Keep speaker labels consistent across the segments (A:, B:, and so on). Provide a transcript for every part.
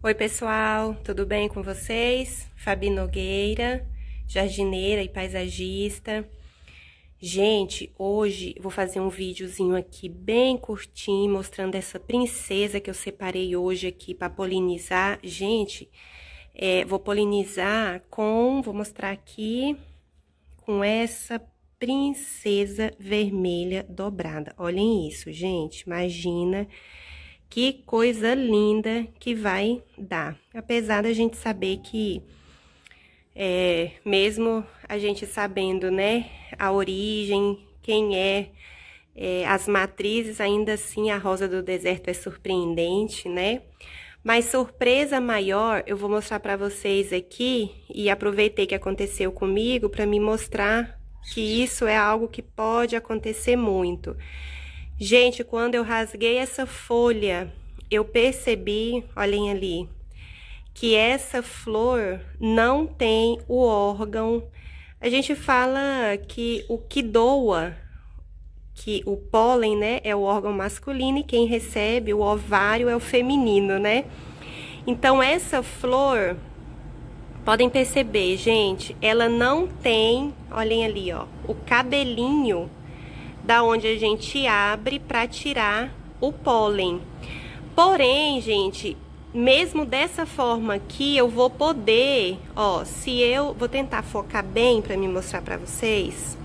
A: Oi, pessoal, tudo bem com vocês? Fabi Nogueira, jardineira e paisagista. Gente, hoje vou fazer um videozinho aqui bem curtinho, mostrando essa princesa que eu separei hoje aqui para polinizar. Gente, é, vou polinizar com, vou mostrar aqui, com essa princesa vermelha dobrada. Olhem isso, gente, imagina que coisa linda que vai dar. Apesar da gente saber que, é, mesmo a gente sabendo, né, a origem, quem é, é, as matrizes, ainda assim a rosa do deserto é surpreendente, né? Mas surpresa maior eu vou mostrar para vocês aqui e aproveitei que aconteceu comigo para me mostrar que isso é algo que pode acontecer muito. Gente, quando eu rasguei essa folha, eu percebi, olhem ali, que essa flor não tem o órgão. A gente fala que o que doa, que o pólen, né, é o órgão masculino e quem recebe o ovário é o feminino, né? Então essa flor, podem perceber, gente, ela não tem, olhem ali, ó, o cabelinho da onde a gente abre para tirar o pólen. Porém, gente, mesmo dessa forma aqui, eu vou poder, ó, se eu vou tentar focar bem para me mostrar para vocês.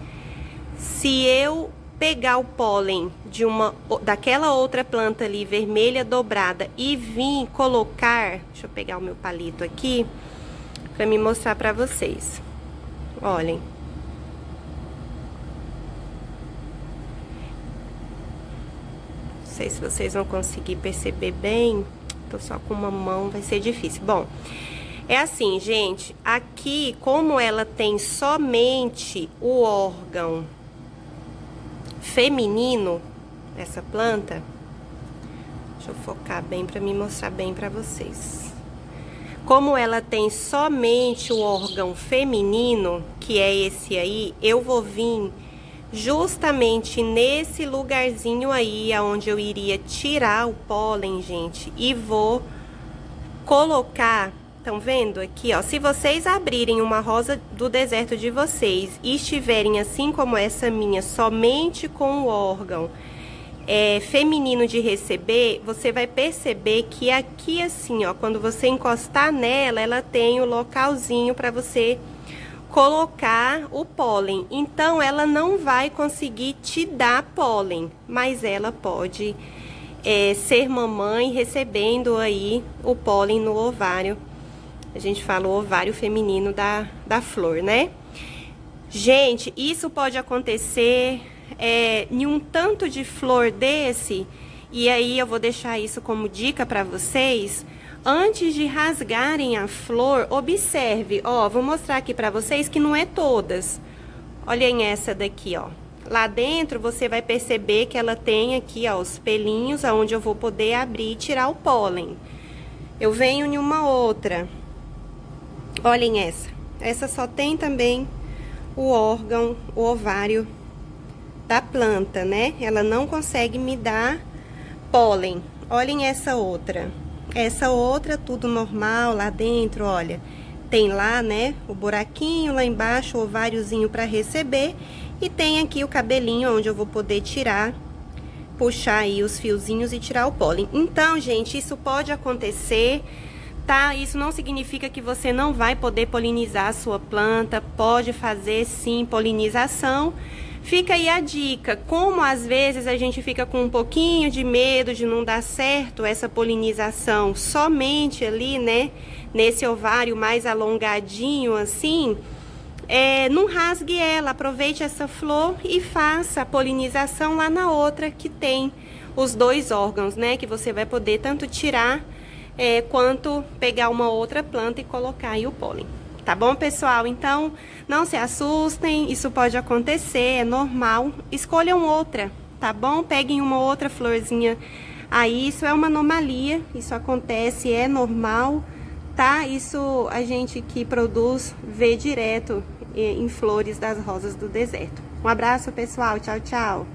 A: Se eu pegar o pólen de uma daquela outra planta ali vermelha dobrada e vir colocar, deixa eu pegar o meu palito aqui para me mostrar para vocês. Olhem. Sei se vocês vão conseguir perceber bem. Tô só com uma mão, vai ser difícil. Bom, é assim, gente. Aqui, como ela tem somente o órgão feminino, essa planta, deixa eu focar bem para me mostrar bem para vocês. Como ela tem somente o órgão feminino, que é esse aí, eu vou vir justamente nesse lugarzinho aí aonde eu iria tirar o pólen, gente, e vou colocar, estão vendo aqui, ó, se vocês abrirem uma rosa do deserto de vocês e estiverem assim como essa minha, somente com o órgão é, feminino de receber, você vai perceber que aqui assim, ó, quando você encostar nela, ela tem o localzinho para você colocar o pólen. Então, ela não vai conseguir te dar pólen, mas ela pode é, ser mamãe recebendo aí o pólen no ovário. A gente fala o ovário feminino da, da flor, né? Gente, isso pode acontecer é, em um tanto de flor desse, e aí eu vou deixar isso como dica para vocês, Antes de rasgarem a flor, observe, ó, vou mostrar aqui para vocês que não é todas. Olhem essa daqui, ó. Lá dentro você vai perceber que ela tem aqui, ó, os pelinhos aonde eu vou poder abrir e tirar o pólen. Eu venho em uma outra. Olhem essa. Essa só tem também o órgão, o ovário da planta, né? Ela não consegue me dar pólen. Olhem essa outra. Essa outra, tudo normal lá dentro, olha. Tem lá, né, o buraquinho lá embaixo, o ováriozinho para receber. E tem aqui o cabelinho onde eu vou poder tirar, puxar aí os fiozinhos e tirar o pólen. Então, gente, isso pode acontecer tá? Isso não significa que você não vai poder polinizar a sua planta, pode fazer sim polinização, Fica aí a dica, como às vezes a gente fica com um pouquinho de medo de não dar certo essa polinização somente ali, né, nesse ovário mais alongadinho assim, é, não rasgue ela, aproveite essa flor e faça a polinização lá na outra que tem os dois órgãos, né, que você vai poder tanto tirar é, quanto pegar uma outra planta e colocar aí o pólen. Tá bom, pessoal? Então, não se assustem, isso pode acontecer, é normal. Escolham outra, tá bom? Peguem uma outra florzinha aí, isso é uma anomalia, isso acontece, é normal, tá? Isso a gente que produz vê direto em flores das rosas do deserto. Um abraço, pessoal. Tchau, tchau.